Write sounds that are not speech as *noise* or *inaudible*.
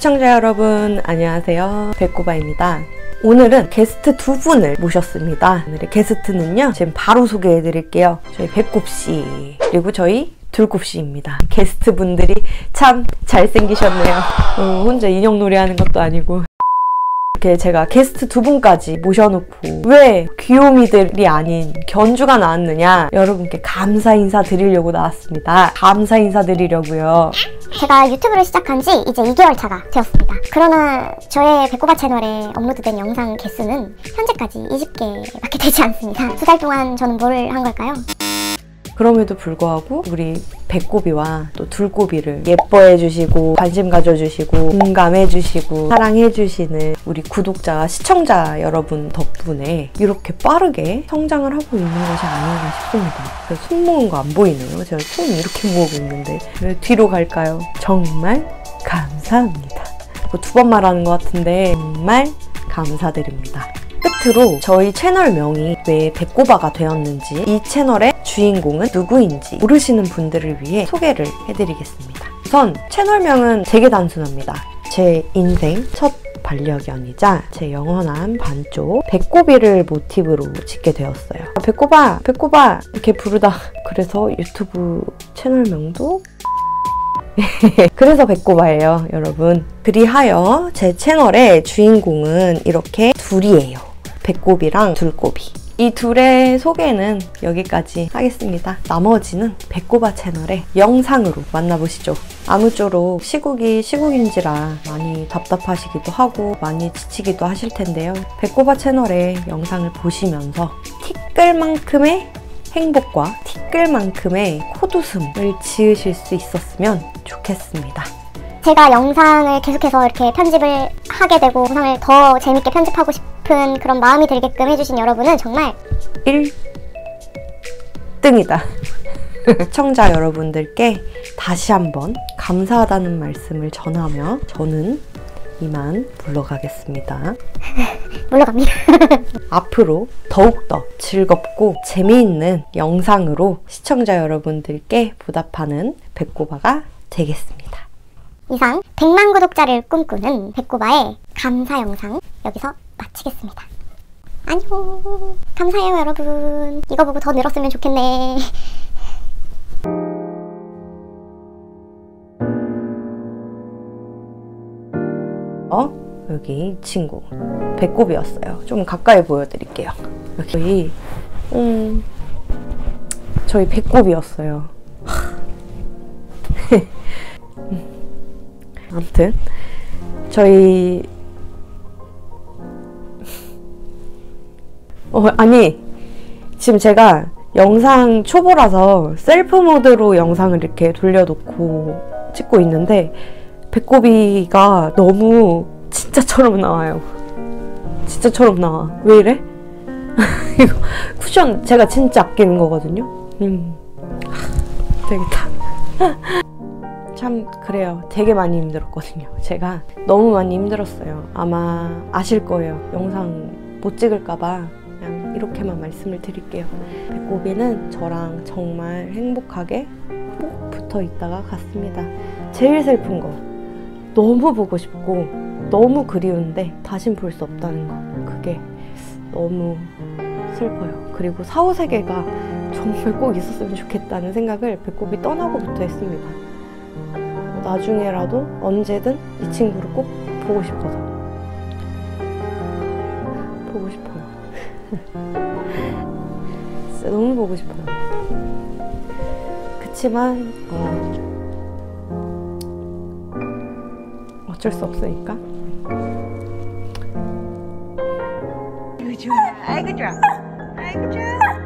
시청자 여러분 안녕하세요. 배꼽아입니다. 오늘은 게스트 두 분을 모셨습니다. 오늘의 게스트는요 지금 바로 소개해 드릴게요. 저희 배꼽씨 그리고 저희 둘곱씨입니다. 게스트 분들이 참 잘생기셨네요. 어, 혼자 인형놀이 하는 것도 아니고. 이렇게 제가 게스트 두 분까지 모셔놓고 왜 귀요미들이 아닌 견주가 나왔느냐 여러분께 감사 인사 드리려고 나왔습니다. 감사 인사 드리려고요 제가 유튜브를 시작한 지 이제 2개월 차가 되었습니다. 그러나 저의 배꼽아 채널에 업로드된 영상 개수는 현재까지 20개밖에 되지 않습니다. 두 달 동안 저는 뭘 한 걸까요? 그럼에도 불구하고 우리 배꼽이와 또 둘꼽이를 예뻐해 주시고 관심 가져주시고 공감해 주시고 사랑해 주시는 우리 구독자 시청자 여러분 덕분에 이렇게 빠르게 성장을 하고 있는 것이 아닌가 싶습니다. 그래서 손 모은 거 안 보이네요. 제가 손 이렇게 모으고 있는데 왜 뒤로 갈까요? 정말 감사합니다. 두 번 말하는 것 같은데 정말 감사드립니다. 끝으로 저희 채널명이 왜 배꼽아가 되었는지 이 채널의 주인공은 누구인지 모르시는 분들을 위해 소개를 해드리겠습니다. 우선 채널명은 되게 단순합니다. 제 인생 첫 반려견이자 제 영원한 반쪽 배꼽이를 모티브로 짓게 되었어요. 배꼽아, 배꼽아 이렇게 부르다 *laughs* 그래서 유튜브 채널명도 *laughs* 그래서 배꼽아예요, 여러분. 그리하여 제 채널의 주인공은 이렇게 둘이에요. 배꼽이랑 둘꼽이. 이 둘의 소개는 여기까지 하겠습니다. 나머지는 배꼽아 채널의 영상으로 만나보시죠. 아무쪼록 시국이 시국인지라 많이 답답하시기도 하고 많이 지치기도 하실 텐데요. 배꼽아 채널의 영상을 보시면서 티끌만큼의 행복과 티끌만큼의 코웃음을 지으실 수 있었으면 좋겠습니다. 제가 영상을 계속해서 이렇게 편집을 하게 되고 영상을 더 재밌게 편집하고 싶 은 그런 마음이 들게끔 해주신 여러분은 정말 1등이다. 시청자 *laughs* 여러분들께 다시 한번 감사하다는 말씀을 전하며 저는 이만 물러가겠습니다. *laughs* 물러갑니다. *laughs* 앞으로 더욱더 즐겁고 재미있는 영상으로 시청자 여러분들께 보답하는 배꼽아가 되겠습니다. 이상 100만 구독자를 꿈꾸는 배꼽아의 감사 영상 여기서 마치겠습니다. 안녕. 감사해요 여러분. 이거 보고 더 늘었으면 좋겠네. *laughs* 어? 여기 친구 배꼽이었어요. 좀 가까이 보여드릴게요. 여기 음, 저희 배꼽이었어요. *laughs* 아무튼 저희 어 아니 지금 제가 영상 초보라서 셀프 모드로 영상을 이렇게 돌려놓고 찍고 있는데 배꼽이가 너무 진짜처럼 나와요. 진짜처럼 나와. 왜 이래? *laughs* 이거 쿠션 제가 진짜 아끼는 거거든요. 음. 되겠다. *laughs* 참 그래요. 되게 많이 힘들었거든요. 제가 너무 많이 힘들었어요. 아마 아실 거예요. 영상 못 찍을까봐 이렇게만 말씀을 드릴게요. 배꼽이는 저랑 정말 행복하게 꼭 붙어 있다가 갔습니다. 제일 슬픈 거 너무 보고 싶고 너무 그리운데 다신 볼 수 없다는 거 그게 너무 슬퍼요. 그리고 사후세계가 정말 꼭 있었으면 좋겠다는 생각을 배꼽이 떠나고부터 했습니다. 나중에라도 언제든 이 친구를 꼭 보고 싶어서 보고 싶어요. 진짜 너무 보고 싶어요. 그치만 어, 어쩔 수 없으니까. 아이고 좋아 아이고 좋아 아이고 좋아